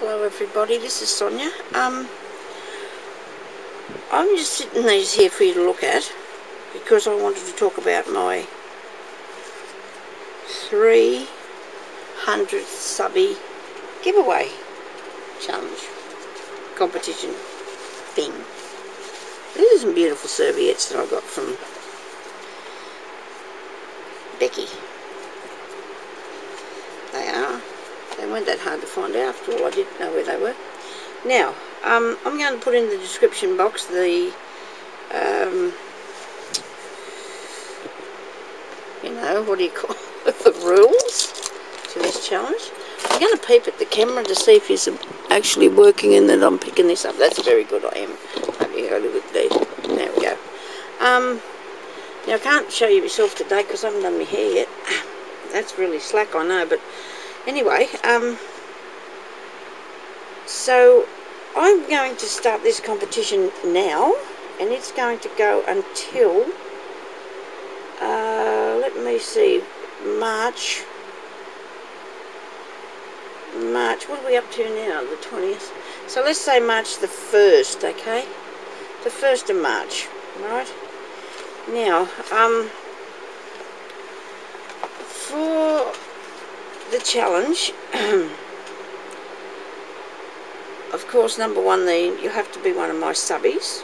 Hello everybody, this is Sonya. Um, I'm just sitting these here for you to look at because I wanted to talk about my 300 subby giveaway challenge competition thing. These are some beautiful serviettes that I got from Becky. They are. They weren't that hard to find out after all. I didn't know where they were. Now, um, I'm going to put in the description box the, um, you know, what do you call it, the rules to this challenge. I'm going to peep at the camera to see if it's actually working and that I'm picking this up. That's very good, I am. Maybe you go look at these. There we go. Um, now, I can't show you myself today because I haven't done my hair yet. That's really slack, I know, but anyway, um, so I'm going to start this competition now, and it's going to go until, uh, let me see, March, March, what are we up to now, the 20th? So let's say March the 1st, okay? The 1st of March, right? Now, um, for the challenge, of course, number one, the, you have to be one of my subbies.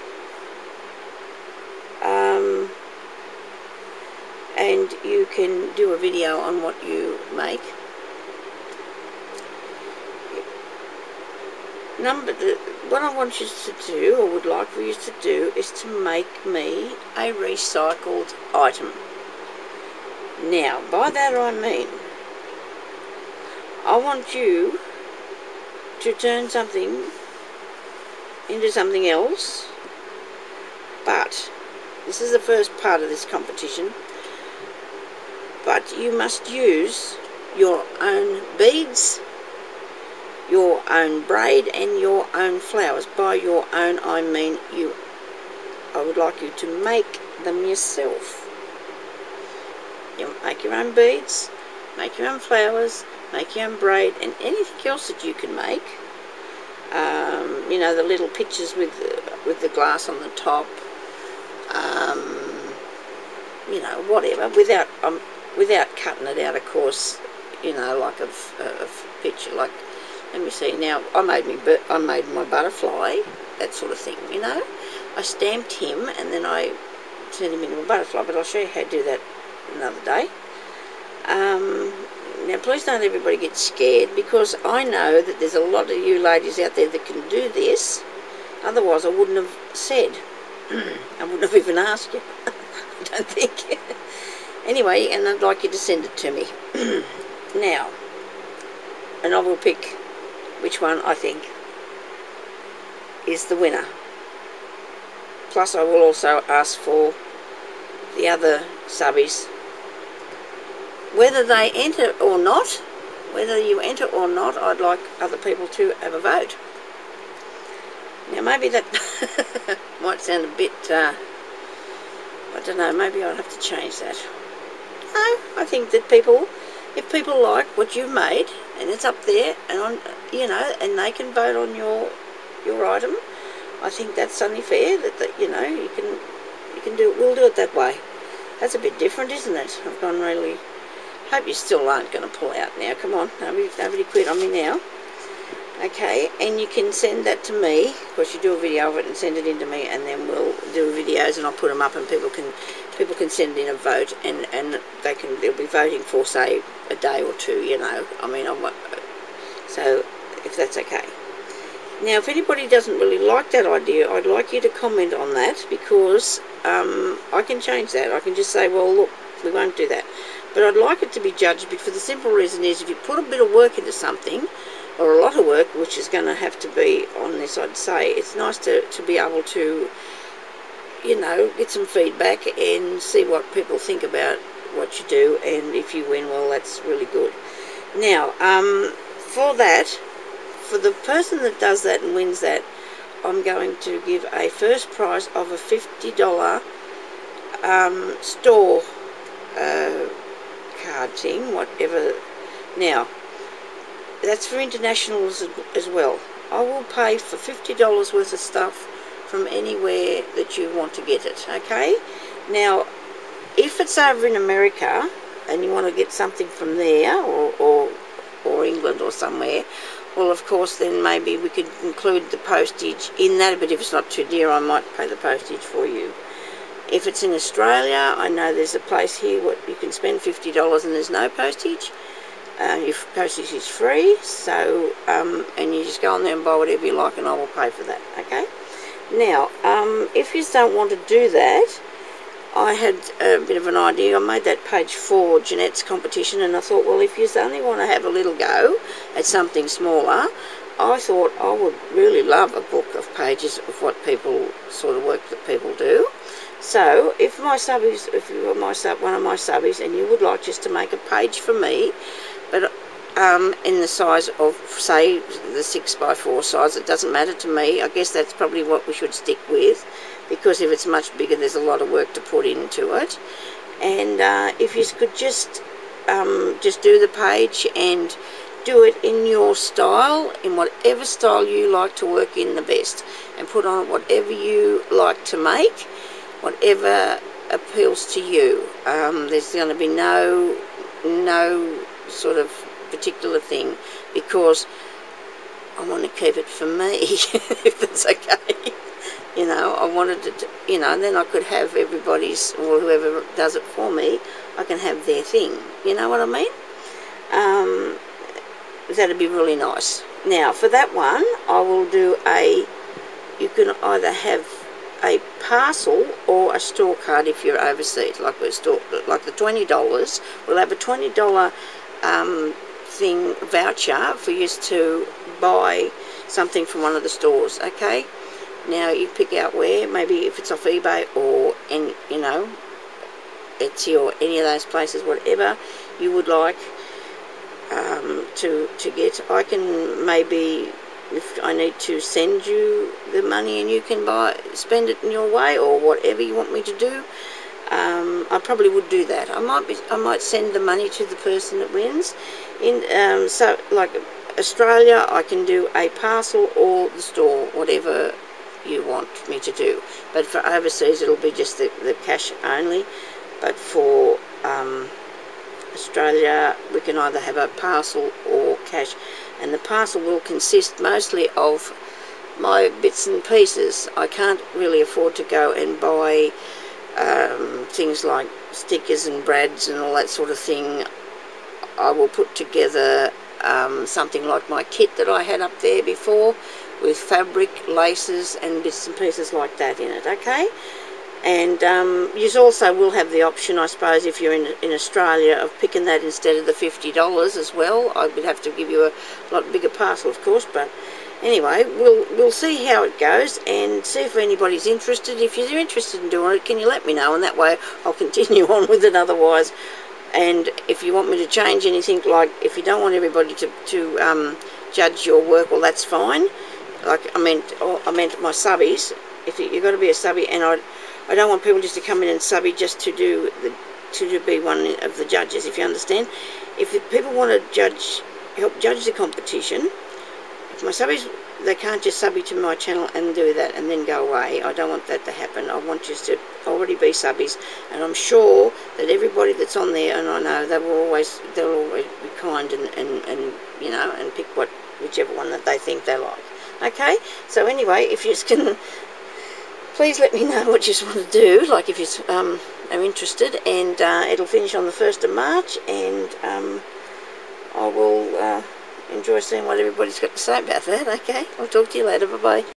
Um, and you can do a video on what you make. Number the, what I want you to do, or would like for you to do, is to make me a recycled item. Now, by that I mean, I want you to turn something into something else, but this is the first part of this competition, but you must use your own beads your own braid and your own flowers. By your own, I mean you. I would like you to make them yourself. You make your own beads, make your own flowers, make your braid, and anything else that you can make. Um, you know, the little pictures with the, with the glass on the top. Um, you know, whatever, without um, without cutting it out, of course. You know, like a, a, picture, like let me see now I made me I made my butterfly that sort of thing you know I stamped him and then I turned him into a butterfly but I'll show you how to do that another please don't everybody get scared because I know that there's a lot of you ladies out there that can do this. Otherwise I wouldn't have said. I wouldn't have even asked you I don't think. Anyway and I'd like you to send it to me. Now and I will pick which one I think is the winner. Plus I will also ask for the other subbies whether they enter or not, whether you enter or not, I'd like other people to have a vote. Now maybe that might sound a bit, uh, I don't know, maybe I'll have to change that. No, I think that people, if people like what you've made, and it's up there and on you know and they can vote on your your item I think that's only fair that, that you know you can you can do it we'll do it that way that's a bit different isn't it I've gone really hope you still aren't going to pull out now. Come on nobody, nobody quit on me now. Okay and you can send that to me. Of course you do a video of it and send it in to me and then we'll do videos and I'll put them up and people can people can send in a vote and and they can they'll be voting for say a day or two you know. I mean I'm so if that's okay. Now if anybody doesn't really like that idea I'd like you to comment on that because um, I can change that. I can just say well look we won't do that but I'd like it to be judged for the simple reason is if you put a bit of work into something or a lot of work which is going to have to be on this I'd say it's nice to, to be able to you know, get some feedback and see what people think about what you do. And if you win, well, that's really good. Now, um, for that, for the person that does that and wins that, I'm going to give a first prize of a $50 um, store uh, card thing, whatever. Now, that's for internationals as well. I will pay for $50 worth of stuff from anywhere that you want to get it, okay? Now, if it's over in America and you want to get something from there or, or, or England or somewhere, well, of course, then maybe we could include the postage in that, but if it's not too dear, I might pay the postage for you. If it's in Australia, I know there's a place here where you can spend $50 and there's no postage. Uh, your postage is free, so, um, and you just go on there and buy whatever you like and I will pay for that, okay? Now, um, if you don't want to do that, I had a bit of an idea. I made that page for Jeanette's competition and I thought, well, if you only want to have a little go at something smaller, I thought I would really love a book of pages of what people, sort of work that people do. So, if my subbies, if you were my sub, one of my subbies, and you would like just to make a page for me, but um, in the size of, say, the 6 by 4 size, it doesn't matter to me. I guess that's probably what we should stick with, because if it's much bigger, there's a lot of work to put into it. And uh, if you could just um, just do the page and do it in your style, in whatever style you like to work in the best, and put on whatever you like to make, whatever appeals to you. Um, there's going to be no no sort of particular thing because I want to keep it for me, if that's okay. You know, I wanted to, you know, and then I could have everybody's, or whoever does it for me, I can have their thing. You know what I mean? Um, that'd be really nice. Now, for that one, I will do a, you can either have a parcel or a store card if you're overseas, like we store, like the twenty dollars. We'll have a twenty dollar um, thing voucher for you to buy something from one of the stores. Okay, now you pick out where. Maybe if it's off eBay or in you know Etsy or any of those places, whatever you would like um, to to get. I can maybe if I need to send you the money and you can buy spend it in your way or whatever you want me to do um, I probably would do that. I might be I might send the money to the person that wins. In um, so like Australia I can do a parcel or the store whatever you want me to do. But for overseas it'll be just the, the cash only. But for um, Australia we can either have a parcel or cash and the parcel will consist mostly of my bits and pieces. I can't really afford to go and buy um, things like stickers and brads and all that sort of thing. I will put together um, something like my kit that I had up there before with fabric, laces and bits and pieces like that in it, okay? And um, you also will have the option, I suppose, if you're in, in Australia, of picking that instead of the $50 as well. I would have to give you a lot bigger parcel, of course, but anyway, we'll we'll see how it goes and see if anybody's interested. If you're interested in doing it, can you let me know? And that way I'll continue on with it otherwise. And if you want me to change anything, like if you don't want everybody to, to um, judge your work, well, that's fine. Like I meant, I meant my subbies. If you, have got to be a subby, and I I don't want people just to come in and subby just to do the to be one of the judges. If you understand, if people want to judge, help judge the competition, if my subbies they can't just subby to my channel and do that and then go away. I don't want that to happen. I want you to already be subbies, and I'm sure that everybody that's on there, and I know they will always they'll always be kind and, and, and you know and pick what whichever one that they think they like. Okay, so anyway, if you can please let me know what you want to do, like if you um, are interested, and uh, it'll finish on the 1st of March, and um, I will uh, enjoy seeing what everybody's got to say about that, okay? I'll talk to you later, bye-bye.